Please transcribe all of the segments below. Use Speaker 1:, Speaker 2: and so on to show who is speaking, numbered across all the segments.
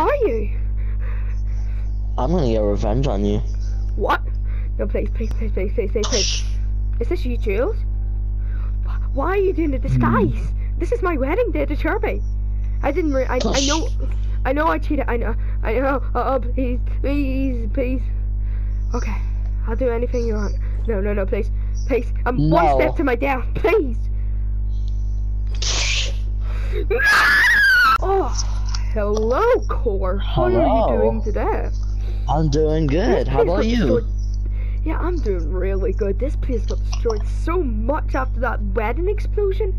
Speaker 1: Are you?
Speaker 2: I'm gonna get revenge on you.
Speaker 1: What? No, please, please, please, please, please, please, please. Is this you, Jules? Why are you doing the disguise? Hmm. This is my wedding day to Sherby. I didn't. Re- I, I know. I know I cheated. I know. I know. Oh, oh, please, please, please. Okay, I'll do anything you want. No, no, no, please, please. I'm one
Speaker 2: No.
Speaker 1: step to my death. Please. Oh, hello, Core. How are you doing today?
Speaker 2: I'm doing good.
Speaker 1: This
Speaker 2: How about you?
Speaker 1: destroyed- Yeah, I'm doing really good. This place got destroyed so much after that wedding explosion.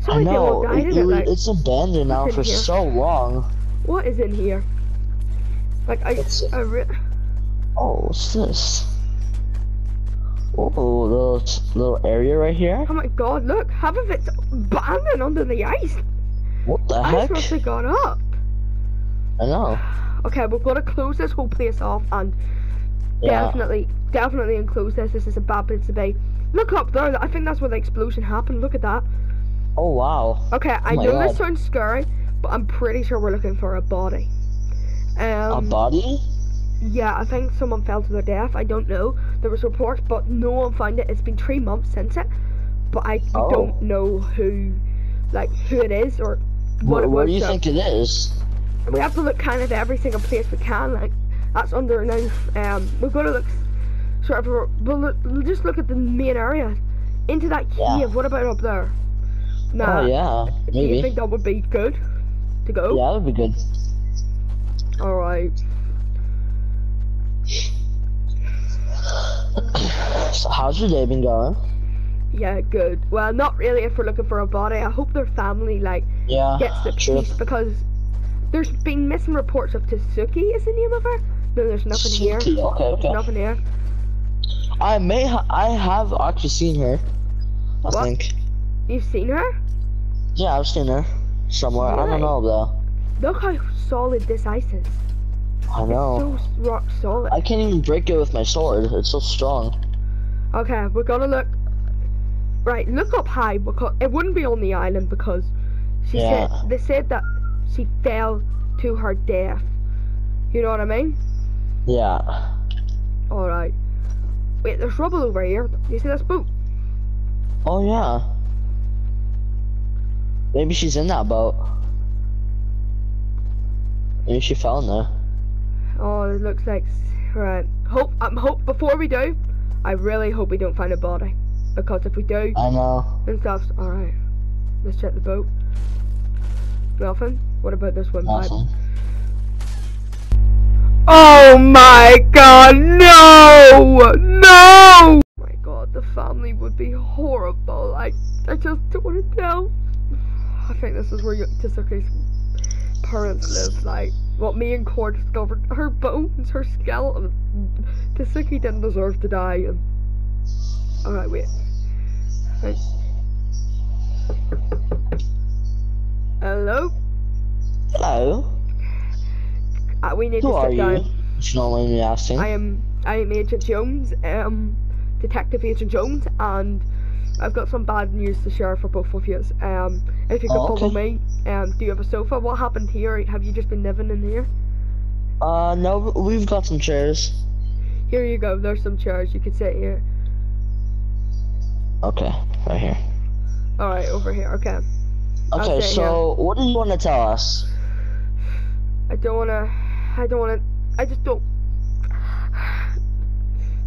Speaker 1: So
Speaker 2: I know.
Speaker 1: died
Speaker 2: It,
Speaker 1: in it. Like,
Speaker 2: it's abandoned now for
Speaker 1: here?
Speaker 2: so long.
Speaker 1: what is in here? Like, I,
Speaker 2: It's-
Speaker 1: I re-
Speaker 2: Oh, what's this? Oh, little little area right here.
Speaker 1: oh my god, look, half of it's abandoned under the ice.
Speaker 2: What the heck?
Speaker 1: must have gone up.
Speaker 2: I know.
Speaker 1: Okay, we're gonna close this whole place off and
Speaker 2: Yeah.
Speaker 1: definitely, definitely enclose this. This is a bad place to be. Look up there. I think that's where the explosion happened. Look at that.
Speaker 2: Oh wow.
Speaker 1: Okay, I
Speaker 2: Oh my
Speaker 1: know
Speaker 2: God.
Speaker 1: this sounds scary, but I'm pretty sure we're looking for a body. Um,
Speaker 2: A body?
Speaker 1: Yeah, I think someone fell to their death. I don't know. There was reports, but no one found it. It's been three months since it, but I
Speaker 2: Oh.
Speaker 1: don't know who, like who it is or what
Speaker 2: where
Speaker 1: was.
Speaker 2: do you
Speaker 1: so
Speaker 2: think it is?
Speaker 1: We have to look kind of every single place we can. Like that's under now. Um, we've got to look sort of. We'll, look, we'll just look at the main area. Into that cave.
Speaker 2: Yeah.
Speaker 1: What about up there? Nah.
Speaker 2: oh yeah,
Speaker 1: Do you think that would be good to go?
Speaker 2: Yeah, that'd be good.
Speaker 1: All right.
Speaker 2: So how's your day been going?
Speaker 1: Yeah, good. Well, not really if we're looking for a body. I hope their family like
Speaker 2: Yeah.
Speaker 1: gets the
Speaker 2: true.
Speaker 1: peace because there's been missing reports of Tsuki is the name of her. No, there's nothing here.
Speaker 2: Tsuki, Okay, okay.
Speaker 1: nothing here.
Speaker 2: I may ha- I have actually seen her. I
Speaker 1: What?
Speaker 2: think.
Speaker 1: You've seen her?
Speaker 2: Yeah, I've seen her somewhere. I don't know though.
Speaker 1: Look how solid this ice is.
Speaker 2: I know.
Speaker 1: It's so rock solid.
Speaker 2: I can't even break it with my sword. It's so strong.
Speaker 1: Okay, we're gonna look. Right, look up high because it wouldn't be on the island because she
Speaker 2: Yeah.
Speaker 1: said they said that she fell to her death. You know what I mean?
Speaker 2: Yeah.
Speaker 1: All right. Wait, there's rubble over here. You see this boat?
Speaker 2: Oh yeah. Maybe she's in that boat. Maybe she fell in there.
Speaker 1: Oh, it looks like right. Hope I'm hope before we do, I really hope we don't find a body because if we do,
Speaker 2: I know.
Speaker 1: then stuff's all right. Let's check the boat. Nothing. What about this one? pipe?
Speaker 2: Awesome.
Speaker 1: Oh my god, no! No! Oh my god, the family would be horrible. I, I just don't want to tell. I think this is where you, Tsuki's parents live. Like, what me and Core discovered. Her bones, her skeleton. Tsuki didn't deserve to die. And... Alright, wait. Right. Hello?
Speaker 2: Hello.
Speaker 1: Uh, we need
Speaker 2: Who
Speaker 1: to sit down.
Speaker 2: you? If you don't mind me asking.
Speaker 1: I am I am Agent Jones, um, Detective Agent Jones, and I've got some bad news to share for both of you. Um, if you could
Speaker 2: Oh,
Speaker 1: follow me, um, do you have a sofa? What happened here? Have you just been living in here?
Speaker 2: Uh, no, we've got some chairs.
Speaker 1: Here you go. There's some chairs. You can sit here.
Speaker 2: Okay, right here.
Speaker 1: All right, over here. Okay.
Speaker 2: Okay, so what do you want to tell us?
Speaker 1: I don't wanna. I don't wanna. I just don't.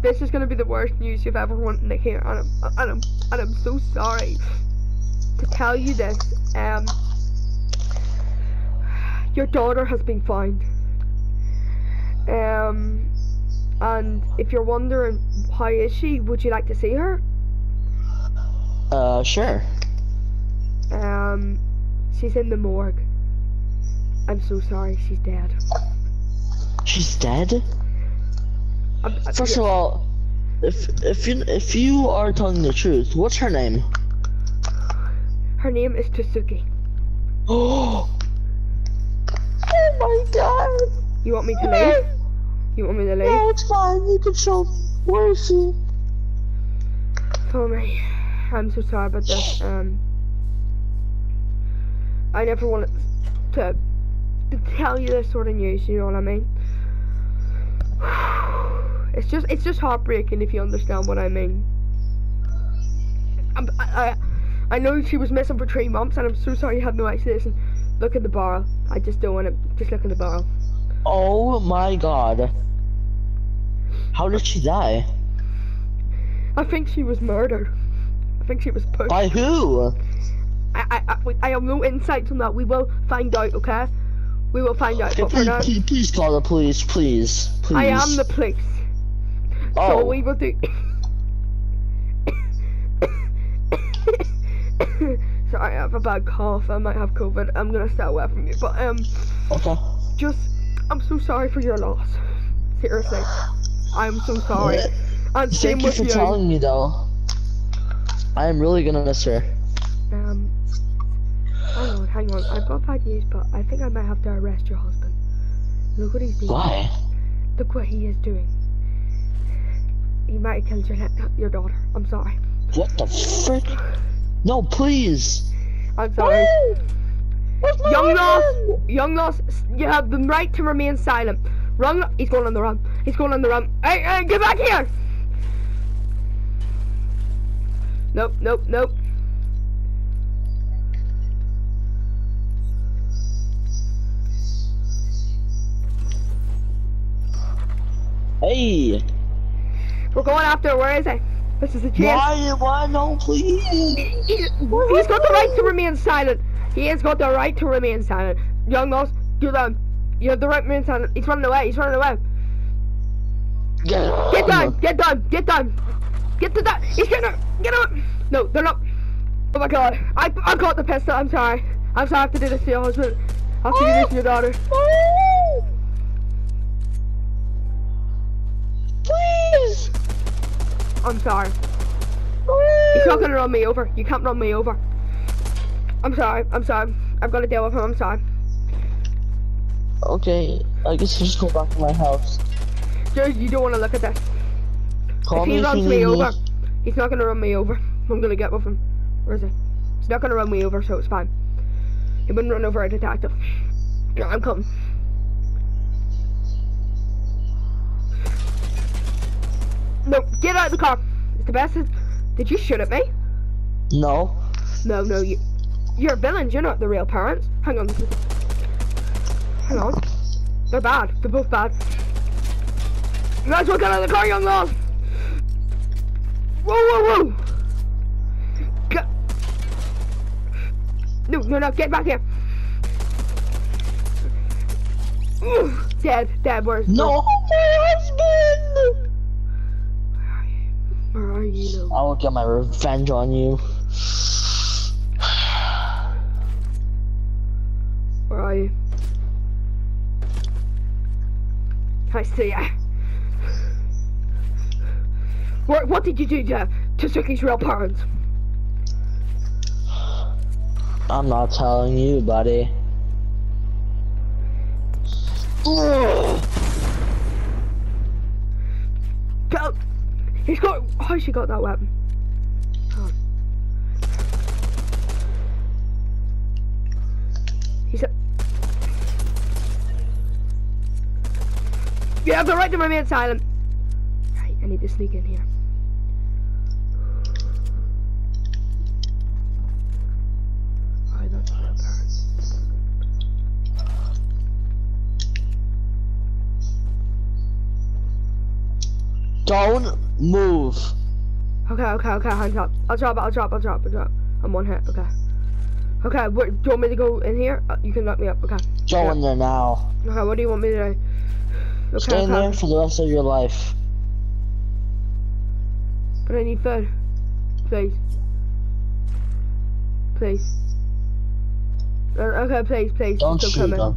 Speaker 1: This is gonna be the worst news you've ever wanted to hear, and I'm, and I'm, and I'm so sorry to tell you this. Um, your daughter has been found. Um, and if you're wondering how is she, would you like to see her?
Speaker 2: Uh, sure.
Speaker 1: Um, she's in the morgue. I'm so sorry, she's dead.
Speaker 2: She's dead.
Speaker 1: I'm, I-
Speaker 2: First of all, if if you if you are telling the truth, what's her name?
Speaker 1: her name is Tsuki.
Speaker 2: Oh. Oh my god.
Speaker 1: You want me to leave? You want me to leave?
Speaker 2: No, it's fine. You can show. me. Where is she?
Speaker 1: For me. I'm so sorry about this. Um, I never wanted to to tell you this sort of news. You know what I mean? It's just it's just heartbreaking if you understand what I mean. I'm, I, I I know she was missing for three months, and I'm so sorry you had no access. And look at the barrel. I just don't want to. Just look at the barrel.
Speaker 2: Oh my god. How did she die?
Speaker 1: I think she was murdered. I think she was pushed.
Speaker 2: By who?
Speaker 1: I, I, I, I have no insights on that. We will find out, okay? We will find out.
Speaker 2: Please,
Speaker 1: now,
Speaker 2: please, please call the police, please. Please.
Speaker 1: I am the police.
Speaker 2: Oh.
Speaker 1: So we will do. Sorry, I have a bad cough. I might have COVID. I'm gonna stay away from you. But um,
Speaker 2: Okay.
Speaker 1: just I'm so sorry for your loss. Seriously, I'm so sorry. And same
Speaker 2: Thank you
Speaker 1: with
Speaker 2: for
Speaker 1: you.
Speaker 2: telling me though. I am really gonna miss her.
Speaker 1: Hang on. I've got bad news, but I think I might have to arrest your husband. Look what he's doing.
Speaker 2: Why?
Speaker 1: Look what he is doing. He might have killed your your daughter. I'm sorry.
Speaker 2: What the frick? No, please.
Speaker 1: I'm sorry. Young Loss, Young Loss, you have the right to remain silent. Run, he's going on the run. He's going on the run. Hey, hey, get back here! Nope, nope, nope.
Speaker 2: Hey.
Speaker 1: We're going after. her. Where is he? This is a chance.
Speaker 2: Why? Why? No, please.
Speaker 1: He's, he's got the right to remain silent. He has got the right to remain silent. Young Loss, you down. You have the right to remain silent. He's running away. He's running away.
Speaker 2: Get,
Speaker 1: Get down! Get down! Get down! Get to that! He's getting up! Get up! No, they're not. Oh my god! I I got the pistol. I'm sorry. I'm sorry. I have to do this to your husband. I have to do this to your daughter.
Speaker 2: Oh, oh.
Speaker 1: I'm sorry. He's not gonna run me over. You can't run me over. I'm sorry. I'm sorry. I've got to deal with him. I'm sorry.
Speaker 2: Okay, I guess I'll just go back to my house.
Speaker 1: Dude, you don't want to look at this.
Speaker 2: Call
Speaker 1: if
Speaker 2: me
Speaker 1: he runs me over,
Speaker 2: me.
Speaker 1: he's not gonna run me over. I'm gonna get with him. Where is he? He's not gonna run me over, so it's fine. He wouldn't run over a detective. No, I'm coming. No, get out of the car. It's the best. Did you shoot at me?
Speaker 2: No.
Speaker 1: No, no, you. You're villains. You're not the real parents. Hang on. Hang on. They're bad. They're both bad. You guys will get out of the car, young love. Whoa, whoa, whoa. Get. No, no, no. Get back here. Ooh, dead, dead. Where's
Speaker 2: No,
Speaker 1: you? No.
Speaker 2: I will get my revenge on you.
Speaker 1: Where are you? I see ya. What, what did you do to, to Tsuki's real parents?
Speaker 2: I'm not telling you, buddy.
Speaker 1: Tell, he's got, how she got that weapon? Oh. He's a, you have the right to remain silent. Right, I need to sneak in here.
Speaker 2: Don't move.
Speaker 1: Okay, okay, okay, hands up. I'll drop, I'll drop, I'll drop, I'll drop. I'm one hit, okay. Okay, what, do you want me to go in here? Uh, you can lock me up, okay.
Speaker 2: Go in there now.
Speaker 1: Okay, what do you want me to do? Okay,
Speaker 2: Stay in
Speaker 1: okay.
Speaker 2: there for the rest of your life.
Speaker 1: But I need food. Please. Please. Uh, okay, please, please.
Speaker 2: Don't
Speaker 1: Still
Speaker 2: shoot
Speaker 1: coming.
Speaker 2: him.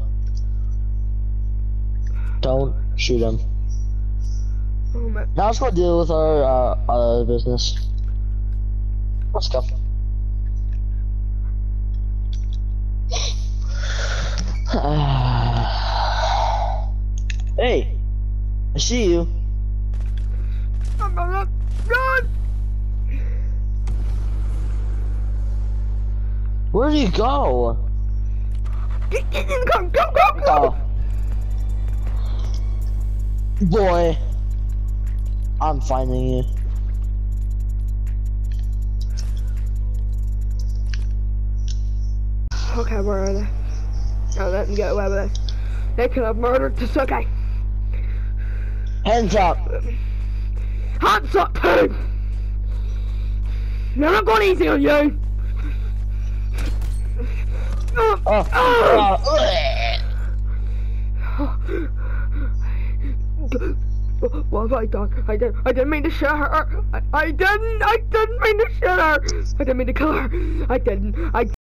Speaker 2: Don't shoot him.
Speaker 1: Oh.
Speaker 2: Now let's go deal with our uh, other business. Let's go. hey, I see you.
Speaker 1: Run!
Speaker 2: Where do you go?
Speaker 1: Get, get in the car! Go, go, go!
Speaker 2: Oh. Boy. I'm finding you.
Speaker 1: Okay, where are they? Oh, let them get away with it. They could have murdered Tasuke.
Speaker 2: Hands up.
Speaker 1: Hands up, too! No, I'm not going easy on you!
Speaker 2: Oh.
Speaker 1: Oh.
Speaker 2: oh.
Speaker 1: What have I done? I didn't. I didn't mean to shoot her. I, I didn't. I didn't mean to shoot her. I didn't mean to kill her. I didn't. I.